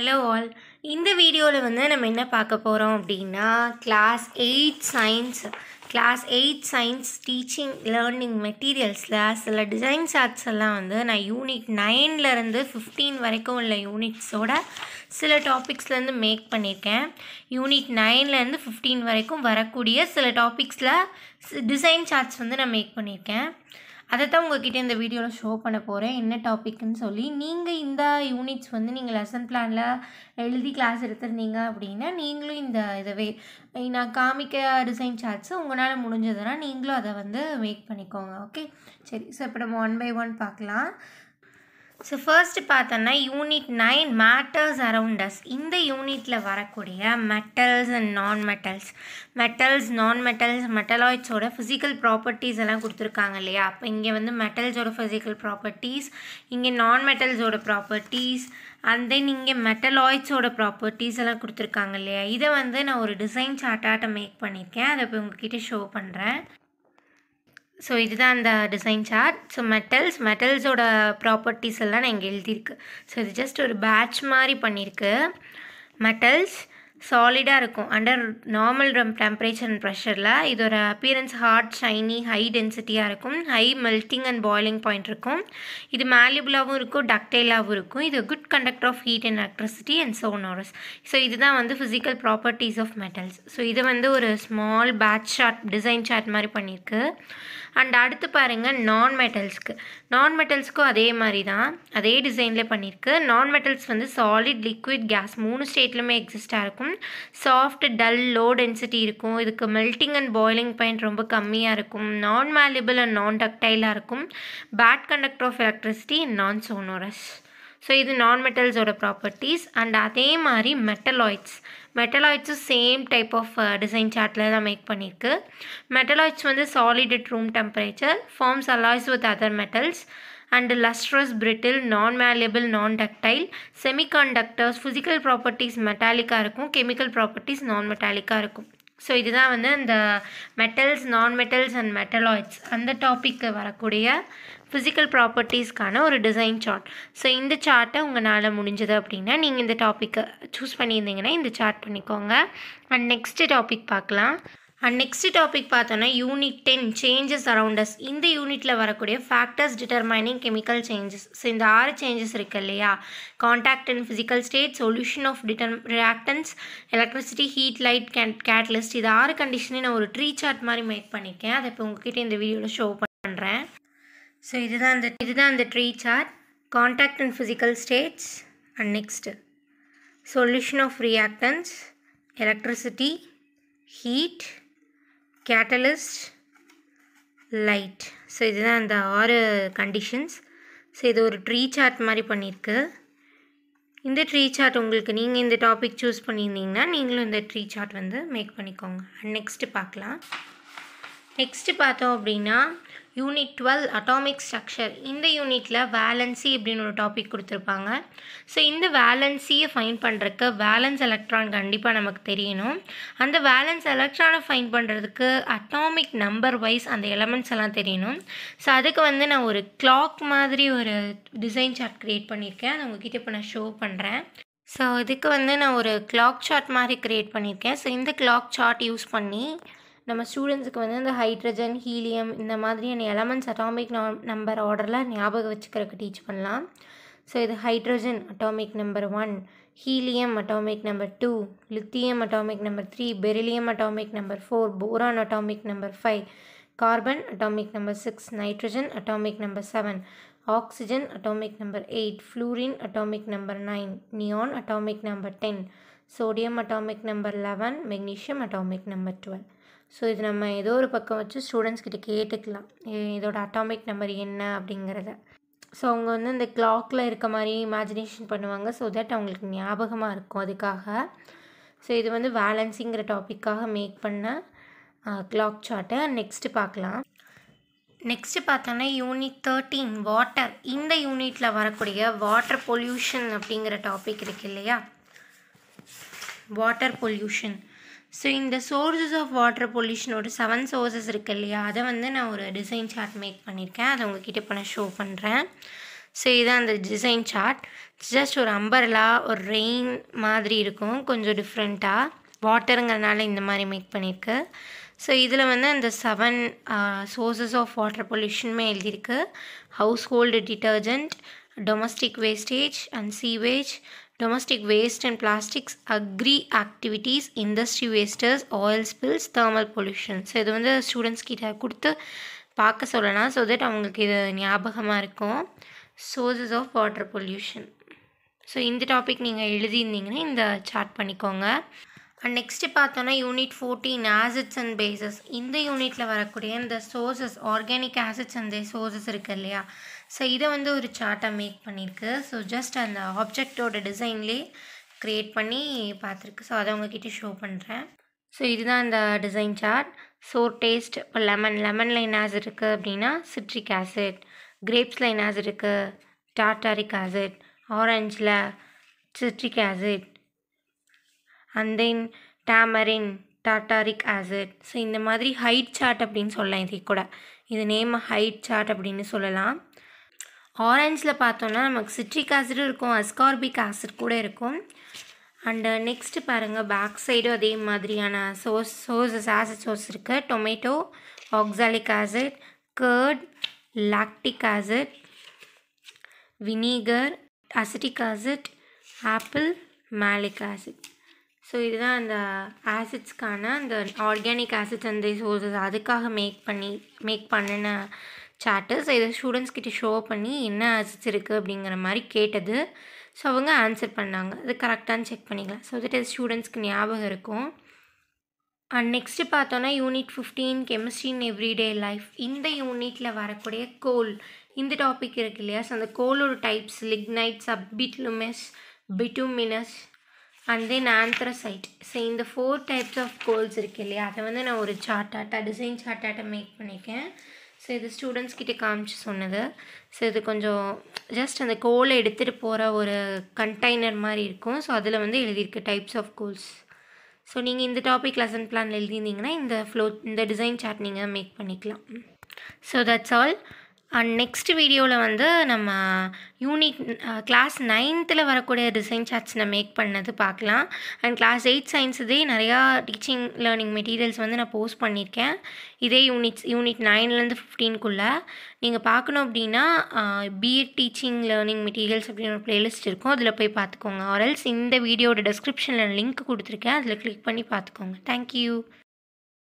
Hello all இந்த வீடியோவில் வந்து நம்ம என்ன பார்க்க போகிறோம் அப்படின்னா class eight science class eight science teaching learning மெட்டீரியல்ஸில் சில டிசைன் சார்ட்ஸ் எல்லாம் வந்து நான் யூனிட் நைன்லேருந்து ஃபிஃப்டீன் வரைக்கும் உள்ள யூனிட்ஸோட சில டாபிக்ஸ்லேருந்து மேக் பண்ணியிருக்கேன். யூனிட் நைன்லேருந்து ஃபிஃப்டீன் வரைக்கும் வரக்கூடிய சில டாபிக்ஸில் டிசைன் சார்ட்ஸ் வந்து நான் மேக் பண்ணியிருக்கேன். அதை தான் உங்ககிட்ட இந்த வீடியோவில் ஷோ பண்ண போகிறேன் என்ன டாபிக்னு சொல்லி நீங்கள் இந்த யூனிட்ஸ் வந்து நீங்கள் லெசன் பிளானில் எழுதி கிளாஸ் எடுத்திருந்தீங்க அப்படின்னா நீங்களும் இந்த இதவே நான் காமிக்க டிசைன் சார்ட்ஸு உங்களால் முடிஞ்சதுன்னா நீங்களும் அதை வந்து மேக் பண்ணிக்கோங்க ஓகே சரி ஸோ இப்போ நம்ம ஒன் பை ஒன் பார்க்கலாம். ஸோ ஃபர்ஸ்ட் பார்த்தோன்னா unit nine matters around us இந்த யூனிட்டில் வரக்கூடிய metals and non metals metals non metals மெட்டலாய்ட்ஸோட physical properties எல்லாம் கொடுத்துருக்காங்க இல்லையா? அப்போ இங்கே வந்து மெட்டல்ஸோட ஃபிசிக்கல் ப்ராப்பர்ட்டிஸ் இங்கே நான் மெட்டல்ஸோட ப்ராப்பர்ட்டிஸ் அண்ட் தென் இங்கே மெட்டலாய்ட்ஸோட ப்ராப்பர்ட்டிஸ் எல்லாம் கொடுத்துருக்காங்க இல்லையா? இதை வந்து நான் ஒரு டிசைன் சார்ட்டாட்ட மேக் பண்ணியிருக்கேன். அதை இப்போ உங்ககிட்ட ஷோ பண்ணுறேன் ஸோ இதுதான் அந்த டிசைன் சார்ட் ஸோ மெட்டல்ஸ் மெட்டல்ஸோட ப்ராப்பர்ட்டிஸ் எல்லாம் நான் இங்கே எழுதியிருக்கு. ஸோ இது ஜஸ்ட் ஒரு பேட்ச் மாதிரி பண்ணியிருக்கு. மெட்டல்ஸ் சாலிடாக இருக்கும். Under normal room temperature and ப்ரெஷரில் இதோட அப்பியரன்ஸ் ஹார்ட் ஷைனி ஹை டென்சிட்டியாக இருக்கும். High melting and boiling point இருக்கும். இது மேலியபுளாகவும் இருக்கும் டக்டைலாகவும் இருக்கும். இது good conductor of heat and electricity and sonorous so இதுதான் வந்து physical properties of metals so இது வந்து ஒரு small patch chart design chart மாதிரி பண்ணியிருக்கு. அண்ட் அடுத்து பாருங்கள் நான் மெட்டல்ஸ்க்கு நான் மெட்டல்ஸ்க்கும் அதே மாதிரி தான். அதே டிசைனில் பண்ணியிருக்கு. நான் மெட்டல்ஸ் வந்து சாலிட் லிக்விட் கேஸ் மூணு ஸ்டேட்லையுமே எக்ஸிஸ்டாக இருக்கும். சாஃப்ட் டல் லோ டென்சிட்டி இருக்கும். இதுக்கு மெல்ட்டிங் அண்ட் பாய்லிங் பாயிண்ட் ரொம்ப கம்மியாக இருக்கும். நான் மேலிபிள் அண்ட் நான் டக்டைலாக இருக்கும். பேட் கண்டக்டர் ஆஃப் எலக்ட்ரிசிட்டி நான் சோனோரஸ் ஸோ இது நான் மெட்டல்ஸோட ப்ராப்பர்ட்டிஸ் அண்ட் அதே மாதிரி மெட்டலாய்ட்ஸ் மெட்டலாய்ட்ஸும் சேம் டைப் ஆஃப் டிசைன் சார்ட்டில் தான் மேக் பண்ணியிருக்கு மெட்டலாய்ட்ஸ் வந்து solid at room temperature forms alloys with other metals and lustrous brittle non malleable non ductile semiconductors physical properties மெட்டாலிக்காக இருக்கும் கெமிக்கல் ப்ராப்பர்ட்டிஸ் நான் மெட்டாலிக்காக இருக்கும். ஸோ இதுதான் வந்து அந்த மெட்டல்ஸ் நான் மெட்டல்ஸ் அண்ட் மெட்டலாய்ட்ஸ் அந்த டாப்பிக்கு வரக்கூடிய ஃபிசிக்கல் ப்ராப்பர்ட்டிஸ்க்கான ஒரு டிசைன் சார்ட் ஸோ இந்த சார்ட்டை உங்களால் முடிஞ்சது அப்படின்னா நீங்கள் இந்த டாப்பிக்கை சூஸ் பண்ணியிருந்தீங்கன்னா இந்த சார்ட் பண்ணிக்கோங்க. அண்ட் நெக்ஸ்ட்டு டாபிக் பார்க்கலாம். அண்ட் நெக்ஸ்ட் டாபிக் பார்த்தோன்னா unit ten changes around us இந்த யூனிட்டில் வரக்கூடிய factors determining chemical changes so இந்த ஆறு சேஞ்சஸ் இருக்கு இல்லையா? Contact and physical state solution of titre reactants electricity heat light can catalyst இது ஆறு கண்டிஷனே நான் ஒரு ட்ரீ சார்ட் மாதிரி மேக் பண்ணியிருக்கேன். அதை இப்போ உங்ககிட்ட இந்த வீடியோவில் ஷோ பண்ணுறேன் ஸோ இதுதான் அந்த இதுதான் அந்த tree chart contact and physical states and next solution of reactants electricity heat catalyst light so இதுதான் அந்த ஆறு கண்டிஷன்ஸ் ஸோ இது ஒரு ட்ரீ சார்ட் மாதிரி பண்ணியிருக்கு. இந்த ட்ரீ சார்ட் உங்களுக்கு நீங்கள் இந்த டாபிக் சூஸ் பண்ணியிருந்தீங்கன்னா நீங்களும் இந்த ட்ரீ சார்ட் வந்து மேக் பண்ணிக்கோங்க. அண்ட் நெக்ஸ்ட்டு பார்க்கலாம். நெக்ஸ்ட்டு பார்த்தோம் அப்படின்னா யூனிட் டுவெல் அட்டாமிக் ஸ்ட்ரக்சர் இந்த யூனிட்டில் வேலன்சி அப்படின்னு ஒரு டாபிக் கொடுத்துருப்பாங்க. ஸோ இந்த வேலன்சியை ஃபைன் பண்ணுறதுக்கு வேலன்ஸ் எலக்ட்ரான் கண்டிப்பாக நமக்கு தெரியணும். அந்த வேலன்ஸ் எலக்ட்ரானை ஃபைன் பண்ணுறதுக்கு அட்டாமிக் நம்பர் வைஸ் அந்த எலமெண்ட்ஸ் எல்லாம் தெரியணும். ஸோ அதுக்கு வந்து நான் ஒரு கிளாக் மாதிரி ஒரு டிசைன் சார்ட் க்ரியேட் பண்ணியிருக்கேன். அதை உங்ககிட்ட இப்போ நான் ஷோ பண்ணுறேன் ஸோ இதுக்கு வந்து நான் ஒரு கிளாக் சார்ட் மாதிரி க்ரியேட் பண்ணியிருக்கேன். ஸோ இந்த கிளாக் சார்ட் யூஸ் பண்ணி நம்ம ஸ்டூடெண்ட்ஸுக்கு வந்து இந்த ஹைட்ரஜன் ஹீலியம் இந்த மாதிரியான எலமெண்ட்ஸ் அட்டாமிக் நம்பர் ஆர்டரில் ஞாபகம் வச்சுக்கிறதுக்கு டீச் பண்ணலாம் ஸோ இது hydrogen atomic number one helium atomic number two lithium atomic number three beryllium atomic number four boron atomic number five carbon atomic number six nitrogen atomic number seven oxygen atomic number eight fluorine atomic number nine neon atomic number ten sodium atomic number eleven magnesium atomic number twelve so இது நம்ம ஏதோ ஒரு பக்கம் வச்சு students கிட்ட கேட்டுக்கலாம். இதோட atomic number என்ன அப்படிங்கிறத. ஸோ அவங்க வந்து இந்த கிளாக்கில் இருக்க மாதிரி இமேஜினேஷன் பண்ணுவாங்க. ஸோ தட் அவங்களுக்கு ஞாபகமாக இருக்கும் அதுக்காக. ஸோ இது வந்து வேலன்ஸிங்கிற டாப்பிக்காக மேக் பண்ண கிளாக் சார்ட்டை நெக்ஸ்ட்டு பார்க்கலாம். நெக்ஸ்ட்டு பார்த்தோன்னா யூனிட் தேர்ட்டீன் வாட்டர் இந்த யூனிட்டில் வரக்கூடிய வாட்டர் பொல்யூஷன் அப்படிங்கிற டாபிக் இருக்கு இல்லையா? வாட்டர் பொல்யூஷன் ஸோ இந்த சோர்ஸஸ் ஆஃப் வாட்டர் பொல்யூஷனோட செவன் சோர்ஸஸ் இருக்குது இல்லையா? அதை வந்து நான் ஒரு டிசைன் சார்ட் மேக் பண்ணியிருக்கேன் அதை உங்ககிட்ட இப்போ நான் ஷோ பண்ணுறேன் ஸோ இதுதான் அந்த டிசைன் சார்ட் ஜஸ்ட் ஒரு அம்பர்லா ஒரு ரெயின் மாதிரி இருக்கும். கொஞ்சம் டிஃப்ரெண்ட்டாக வாட்டருங்கிறனால இந்த மாதிரி மேக் பண்ணியிருக்கு ஸோ இதில் வந்து அந்த செவன் சோர்ஸஸ் ஆஃப் வாட்டர் பொல்யூஷனுமே எழுதியிருக்கு. Household detergent domestic wastage and sewage domestic waste and plastics agri activities industry wastes oil spills thermal pollution so இது வந்து ஸ்டூடெண்ட்ஸ் கிட்ட கொடுத்து பார்க்க சொல்லலாம். ஸோ தட் அவங்களுக்கு இது ஞாபகமாக இருக்கும். Sources of water pollution so இந்த டாபிக் நீங்கள் எழுதியிருந்தீங்கன்னா இந்த சார்ட் பண்ணிக்கோங்க. அண்ட் நெக்ஸ்ட்டு பார்த்தோன்னா unit fourteen acids and bases இந்த யூனிட்டில் வரக்கூடிய இந்த sources organic acids and sources இருக்குது இல்லையா? ஸோ இதை வந்து ஒரு சார்ட்டாக மேக் பண்ணியிருக்கு. ஸோ ஜஸ்ட் அந்த ஆப்ஜெக்டோட டிசைன்லேயே க்ரியேட் பண்ணி பார்த்துருக்கு. ஸோ அதை உங்ககிட்ட ஷோ பண்ணுறேன் ஸோ இதுதான் அந்த டிசைன் சார்ட் சோர் டேஸ்ட் இப்போ லெமன் லெமனில் என்ன ஆசிட் இருக்குது அப்படின்னா சிட்ரிக் ஆசிட் கிரேப்ஸில் என்ன ஆசிட் இருக்குது tartaric acid ஆரஞ்சில் citric acid and then tamarind tartaric acid so இந்த மாதிரி ஹைட் சார்ட் அப்படின்னு சொல்லலாம் இது கூட. இது நேம் ஹைட் சார்ட் அப்படின்னு சொல்லலாம். ஆரஞ்சில் பார்த்தோன்னா நமக்கு சிட்ரிக் ஆசிடும் இருக்கும் அஸ்கார்பிக் ஆசிட் கூட இருக்கும். அண்டு நெக்ஸ்ட்டு பாருங்கள் பேக் சைடும் அதே மாதிரியான சோர்ஸ் சோர்ஸஸ் ஆசிட் சோர்ஸ் இருக்குது tomato oxalic acid curd lactic acid vinegar acetic acid apple malic acid so இதுதான் அந்த ஆசிட்ஸ்க்கான அந்த ஆர்கானிக் ஆசிட்ஸ் அந்த சோர்ஸஸ் அதுக்காக மேக் பண்ணி மேக் பண்ணின சார்ட்டு ஸோ இதை ஸ்டூடெண்ட்ஸ் கிட்ட ஷோ பண்ணி என்ன ஆசிட்ஸ் இருக்குது அப்படிங்கிற மாதிரி கேட்டது. ஸோ அவங்க ஆன்சர் பண்ணாங்க. அது கரெக்டானு செக் பண்ணிக்கலாம். ஸோ தட் இது ஸ்டூடெண்ட்ஸ்க்கு ஞாபகம் இருக்கும். அண்ட் நெக்ஸ்ட்டு பார்த்தோன்னா unit fifteen chemistry in everyday life இந்த யூனிட்டில் வரக்கூடிய கோல் இந்த டாபிக் இருக்கு இல்லையா? ஸோ அந்த கோலோட types lignite subbituminous bituminous and then anthracite so இந்த ஃபோர் டைப்ஸ் ஆஃப் கோல்ஸ் இருக்குது இல்லையா? அதை வந்து நான் ஒரு சார்ட்டாட்டாக டிசைன் சார்ட்டாட்ட மேக் பண்ணியிருக்கேன் ஸோ இது ஸ்டூடெண்ட்ஸ் கிட்டே காமிச்சு சொன்னது. ஸோ இது கொஞ்சம் ஜஸ்ட் அந்த கோலை எடுத்துகிட்டு போகிற ஒரு கண்டெய்னர் மாதிரி இருக்கும். ஸோ அதில் வந்து எழுதியிருக்கு டைப்ஸ் ஆஃப் கோல்ஸ் ஸோ நீங்கள் இந்த டாபிக் லெசன் பிளான் எழுதியிருந்தீங்கன்னா இந்த ஃப்ளோ இந்த டிசைன் சார்ட் நீங்கள் மேக் பண்ணிக்கலாம். So that's all and next வீடியோவில் வந்து நம்ம யூனிட் கிளாஸ் நைன்த்தில் வரக்கூடிய டிசைன் சார்ட்ஸ் நான் மேக் பண்ணது பார்க்கலாம். அண்ட் கிளாஸ் எயிட் சயின்ஸ் இதே நிறையா டீச்சிங் லேர்னிங் மெட்டீரியல்ஸ் வந்து நான் போஸ்ட் பண்ணியிருக்கேன் இதே யூனிட்ஸ் யூனிட் நைன்லேருந்து ஃபிஃப்டீனுக்குள்ளே நீங்கள் பார்க்கணும் அப்படின்னா பிஎட் டீச்சிங் லேர்னிங் மெட்டீரியல்ஸ் அப்படின்னு ஒரு ப்ளேலிஸ்ட் இருக்கும். அதில் போய் பார்த்துக்கோங்க. ஆர்எல்ஸ் இந்த வீடியோட டிஸ்கிரிப்ஷனில் லிங்க் கொடுத்துருக்கேன். அதில் கிளிக் பண்ணி பார்த்துக்கோங்க. தேங்க்யூ